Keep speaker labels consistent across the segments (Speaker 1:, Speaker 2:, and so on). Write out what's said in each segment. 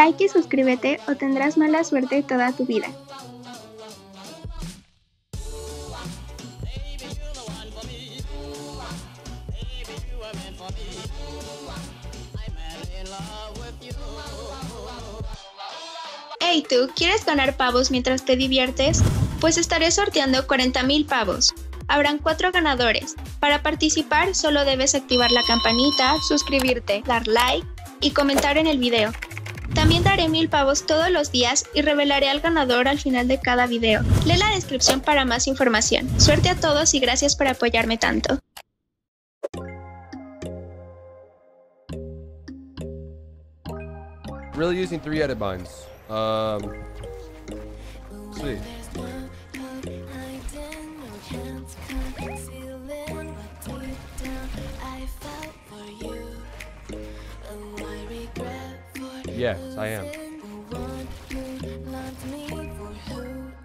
Speaker 1: like y suscríbete o tendrás mala suerte toda tu vida. Hey tú, ¿quieres ganar pavos mientras te diviertes? Pues estaré sorteando 40.000 pavos. Habrán cuatro ganadores. Para participar solo debes activar la campanita, suscribirte, dar like y comentar en el video. Mil pavos todos los días y revelaré al ganador al final de cada video. Lee la descripción para más información. Suerte a todos y gracias por apoyarme tanto.
Speaker 2: Really using three edit binds. Um, see. Yes, I am.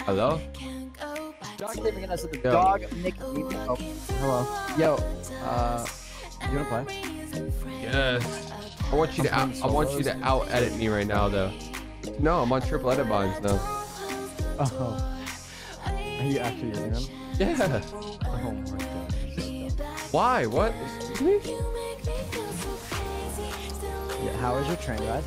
Speaker 2: Hello?
Speaker 3: Dog giving us the
Speaker 2: Yo.
Speaker 3: dog Nick Oh, hello. Yo, uh, you wanna play?
Speaker 2: Yes. I want you to out. I want you to out edit me right now, though. No, I'm on triple edit binds now.
Speaker 3: Oh. Are you actually using them?
Speaker 2: Yeah.
Speaker 3: Oh my god.
Speaker 2: Why? What?
Speaker 3: Yeah, how was your train ride?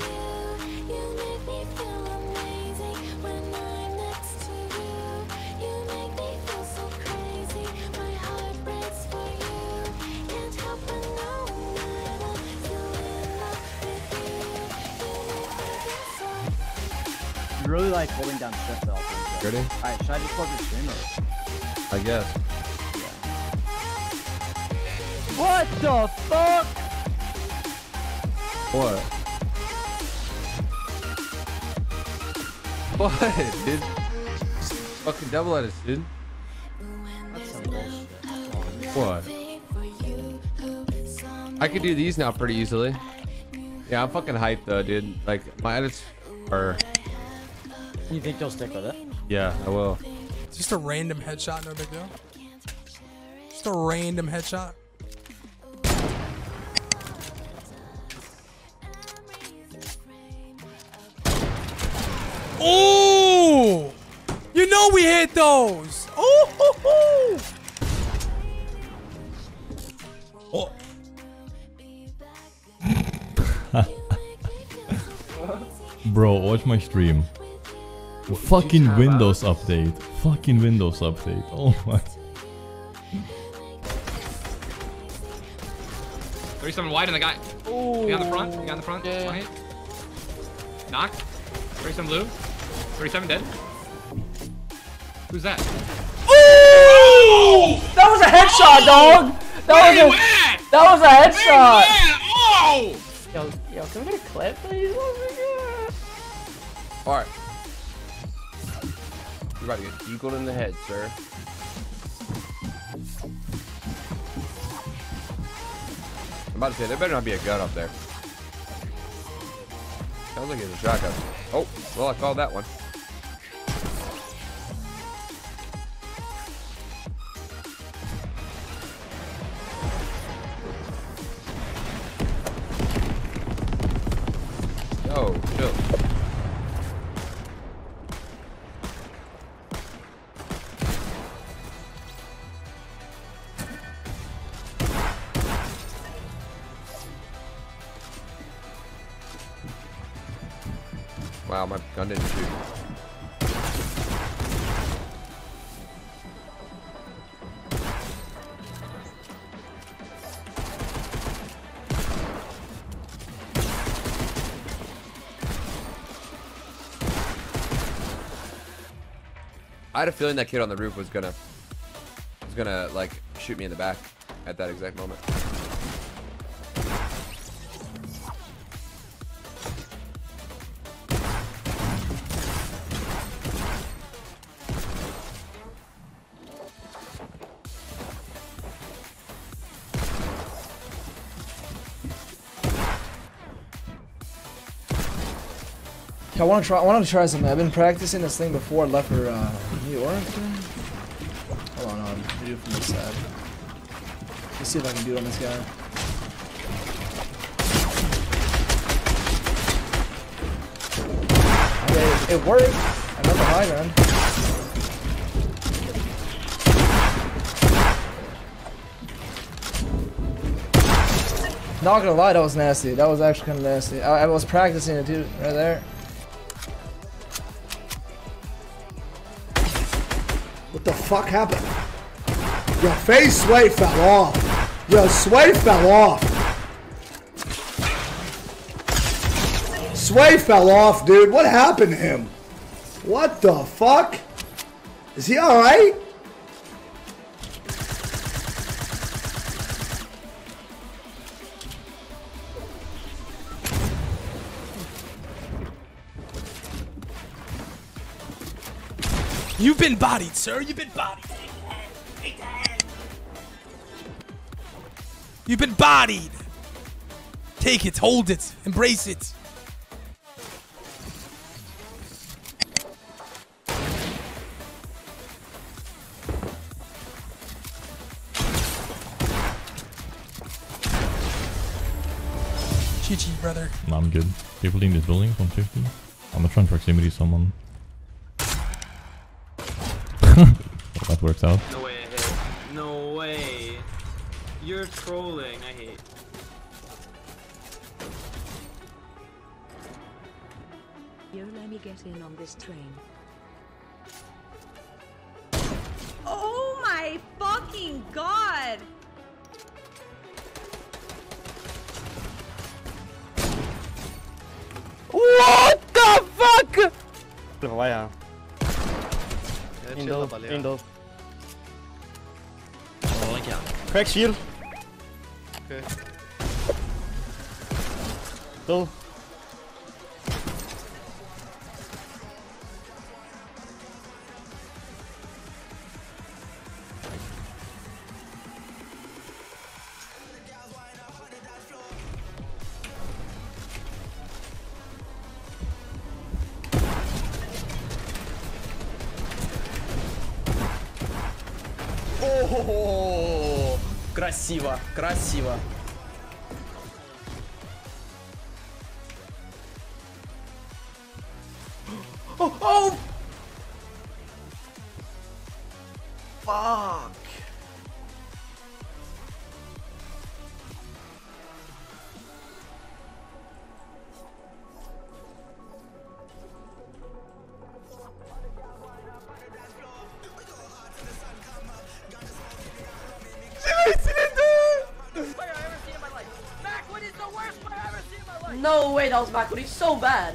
Speaker 3: Really like holding down shift the.
Speaker 2: Ready?
Speaker 3: Alright, should I just plug your stream or?
Speaker 2: I guess.
Speaker 3: What the fuck?
Speaker 2: What? What, dude? Fucking double edits, dude.
Speaker 3: That's some bullshit.
Speaker 2: What? I could do these now pretty easily. Yeah, I'm fucking hyped though, dude. Like my edits are.
Speaker 3: You think you'll stick with it?
Speaker 2: Yeah, I will.
Speaker 4: It's Just a random headshot, no big deal. Just a random headshot. Oh! You know we hit those! Oh! Hoo, hoo. Oh!
Speaker 5: Bro, watch my stream. Fucking Windows update. Fucking Windows update. Oh my.
Speaker 6: 37 wide and the guy. The guy on the front. The guy on the front. One hit. Knock. 37 blue. 37 dead. Who's that? Ooh!
Speaker 3: That was a headshot, dog! That was a that was a headshot!
Speaker 6: Oh!
Speaker 3: Yo, yo, can we get a clip, please? Oh my god!
Speaker 2: All right. You're about to get eagled in the head, sir. I'm about to say there better not be a gun up there. Sounds like it's a shotgun. Oh, well I called that one. Wow, my gun didn't shoot. I had a feeling that kid on the roof was gonna was gonna like shoot me in the back at that exact moment.
Speaker 7: I want to try. I want to try something. I've been practicing this thing before I left for uh, New York. Hold on, I'll do it from this side. Let's see if I can do it on this guy. Okay, it worked. The high ground. Not gonna lie, that was nasty. That was actually kind of nasty. I, I was practicing it too, right there.
Speaker 8: What the fuck happened? Your face sway fell off. Your sway fell off. Sway fell off, dude. What happened to him? What the fuck? Is he alright?
Speaker 4: You've been bodied, sir. You've been bodied. You've been bodied. Take it, hold it, embrace it. GG, brother.
Speaker 5: I'm good. People in this building, 150. I'm gonna try and proximity someone. Well, that works out.
Speaker 9: No way I hit. No way. You're trolling. I hate.
Speaker 10: Yo, let me get in on this train.
Speaker 11: Oh my fucking god!
Speaker 3: What the fuck?
Speaker 12: In dood, in dood. Cracks
Speaker 9: hier.
Speaker 12: Oké.
Speaker 9: Okay. О-хо-хо! Красиво, красиво.
Speaker 4: О, оу!
Speaker 9: Фак!
Speaker 11: No way that was backward. He's so bad.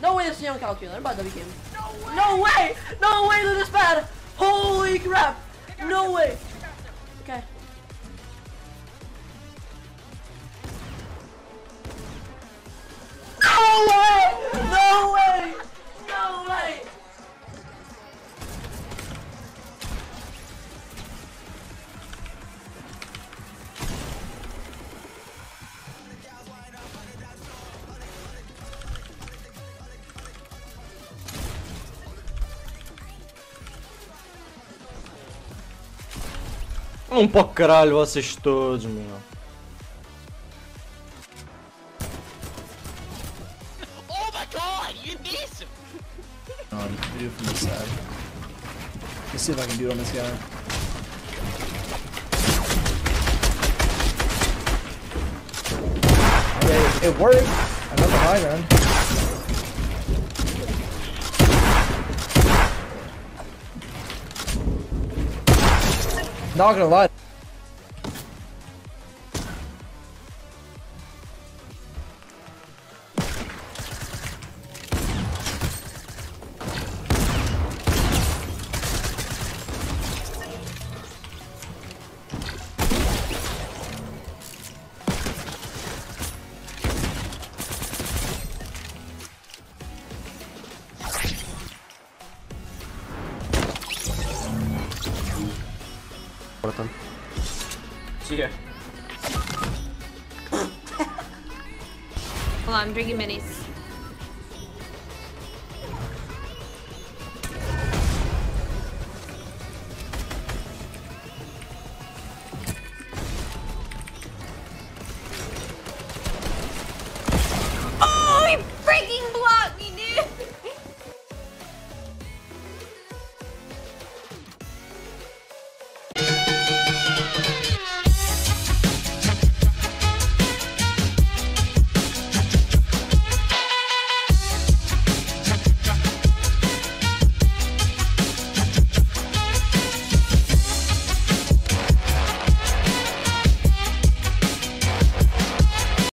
Speaker 11: No way this is young calculator. I'm about to begin. No way! No way! No way that is bad! Holy crap! No way!
Speaker 12: Um para caralho, vocês todos, meu.
Speaker 7: Um, do from this side. Let's see if I can do it on this guy. Okay, it, it worked. I got the high ground. Not gonna lie.
Speaker 9: Sigue.
Speaker 11: Hold on, I'm drinking minis.